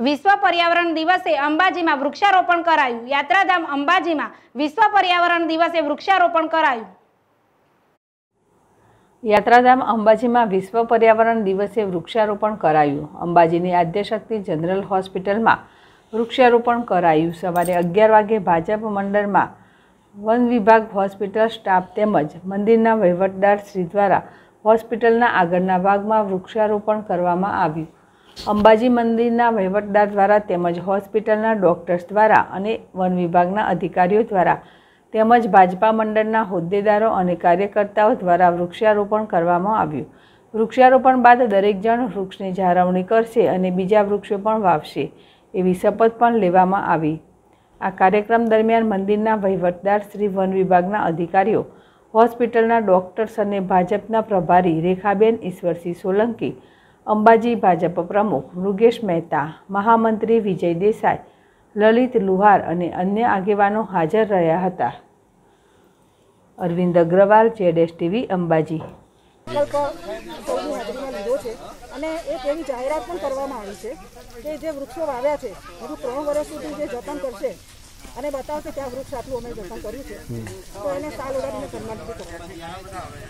વિશ્વ પર્યાવરણ દિવસે અંબાજીમાં વૃક્ષારોપણ કરાયું. યાત્રાધામ અંબાજીમાં વિશ્વ પર્યાવરણ દિવસે વૃક્ષારોપણ કરાયું. યાત્રાધામ અંબાજીમાં વિશ્વ પર્યાવરણ દિવસે વૃક્ષારોપણ કરાયું. અંબાજીની આદ્યશક્તિ જનરલ હોસ્પિટલમાં વૃક્ષારોપણ કરાયું. સવારે અગિયાર વાગે ભાજપ મંડળમાં વન વિભાગ હોસ્પિટલ સ્ટાફ તેમજ મંદિરના વહીવટદાર શ્રી દ્વારા હોસ્પિટલના આગળના ભાગમાં વૃક્ષારોપણ કરવામાં આવ્યું. અંબાજી મંદિરના વહીવટદાર દ્વારા તેમજ હોસ્પિટલના ડોક્ટર્સ દ્વારા અને વન વિભાગના અધિકારીઓ દ્વારા તેમજ ભાજપા મંડળના હોદ્દેદારો અને કાર્યકર્તાઓ દ્વારા વૃક્ષારોપણ કરવામાં આવ્યું. વૃક્ષારોપણ બાદ દરેક જણ વૃક્ષની જાળવણી કરશે અને બીજા વૃક્ષો પણ વાવશે એવી શપથ પણ લેવામાં આવી. આ કાર્યક્રમ દરમિયાન મંદિરના વહીવટદાર શ્રી વન વિભાગના અધિકારીઓ, હોસ્પિટલના ડોક્ટર્સ અને ભાજપના પ્રભારી રેખાબેન ઈશ્વરસિંહ સોલંકી અંબાજી ભાજપ પ્રમુખ મૃગેશ મહેતા, મહામંત્રી વિજય દેસાઈ, લલિત લુહાર અને અન્ય આગેવાનો હાજર રહ્યા હતા. અરવિંદ અગ્રવાલ, જેડેશ ટીવી, અંબાજી. અને એક એવી જાહેરાત પણ કરવામાં આવી છે કે જે વૃક્ષો વાવ્યા છે, હજુ ત્રણ વર્ષ સુધી જે જતન કરશે અને બતાવશે આ વૃક્ષ આટલું અમે જતન કર્યું છે, તો એને સાલ ઉડાડીને સન્માનિત આવશે.